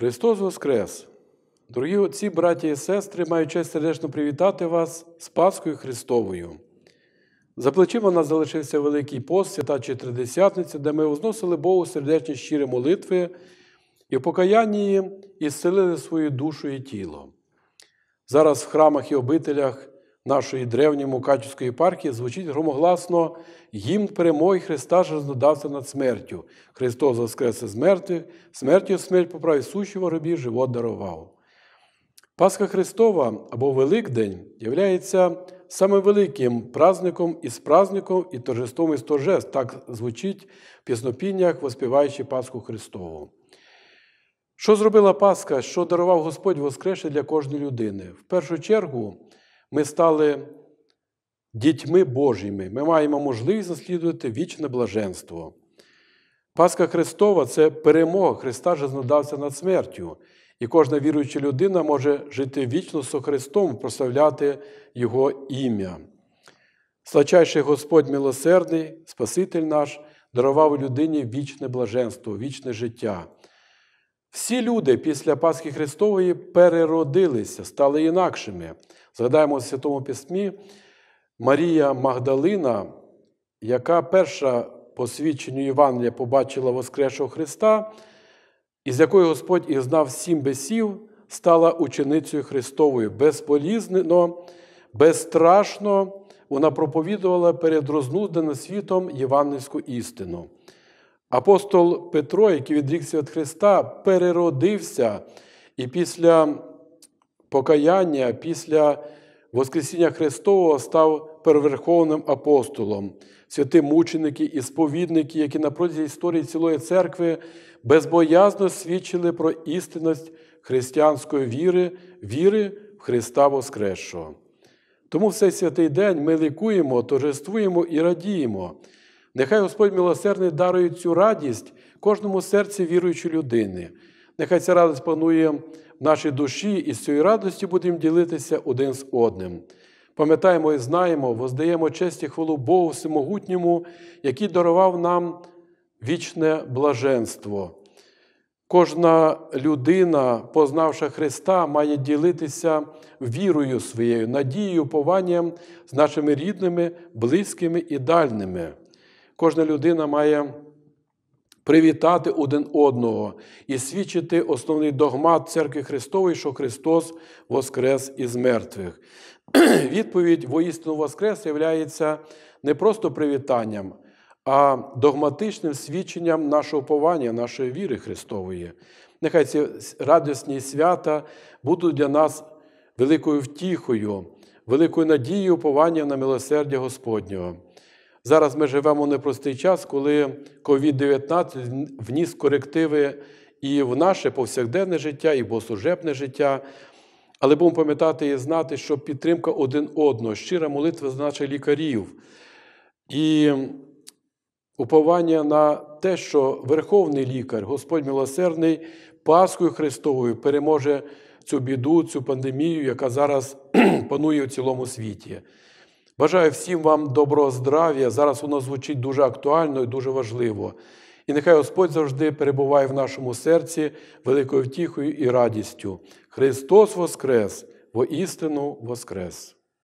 Христос Воскрес! Дорогі отці, браті і сестри, маю честь сердечно привітати вас з Пасхою Христовою. За плечима нас залишився Великий пост, свята Чотиридесятниця, де ми возносили Богу сердечні щирі молитви і в покаянні ісцелили свою душу і тіло. Зараз в храмах і обителях нашої древньої Мукачівської єпархії звучить громогласно гімн перемоги Христа що рознодався над смертю. Христос воскрес із мертвих, смертю смерть поправив сущі воробі, живот дарував. Пасха Христова або Великдень являється самим великим праздником із праздником і торжеством із торжеств. Так звучить в піснопіннях, воспіваючи Пасху Христову. Що зробила Пасха, що дарував Господь Воскресе для кожної людини? В першу чергу ми стали дітьми Божими. Ми маємо можливість наслідувати вічне блаженство. Пасха Христова це перемога Христа жизнодавця над смертю. І кожна віруюча людина може жити вічно з Христом, прославляти Його ім'я. Слачайший Господь милосердний, Спаситель наш, дарував людині вічне блаженство, вічне життя. Всі люди після Пасхи Христової переродилися, стали інакшими. Згадаємо в Святому Письмі Марія Магдалина, яка перша по свідченню Євангелія побачила Воскресшого Христа, із якою Господь і знав сім бесів, стала ученицею Христовою. Безполізнено, безстрашно вона проповідувала перед рознуденим світом євангельську істину. Апостол Петро, який відрікся від Христа, переродився і після покаяння, після Воскресіння Христового став переверховним апостолом, святі мученики і сповідники, які на протязі історії цілої церкви безбоязно свідчили про істинність християнської віри, віри в Христа Воскресшого. Тому в цей святий день ми лікуємо, торжествуємо і радіємо. Нехай Господь милосердний дарує цю радість кожному серці віруючої людини. Нехай ця радість панує в нашій душі, і з цієї радості будемо ділитися один з одним. Пам'ятаємо і знаємо, воздаємо честь і хвалу Богу Всемогутньому, який дарував нам вічне блаженство. Кожна людина, познавши Христа, має ділитися вірою своєю, надією, пованням з нашими рідними, близькими і дальними. Кожна людина має привітати один одного і свідчити основний догмат Церкви Христової, що Христос воскрес із мертвих. Відповідь воістину Воскрес є не просто привітанням, а догматичним свідченням нашого повання, нашої віри Христової. Нехай ці радісні свята будуть для нас великою втіхою, великою надією повання на милосердя Господнього. Зараз ми живемо в непростий час, коли COVID-19 вніс корективи і в наше повсякденне життя, і в богослужебне життя. Але будемо пам'ятати і знати, що підтримка один одного, щира молитва за наших лікарів і уповання на те, що Верховний лікар, Господь милосердний, Пасхою Христовою переможе цю біду, цю пандемію, яка зараз панує в цілому світі. Бажаю всім вам доброго здрав'я. Зараз воно звучить дуже актуально і дуже важливо. І нехай Господь завжди перебуває в нашому серці великою втіхою і радістю. Христос Воскрес, воістину Воскрес!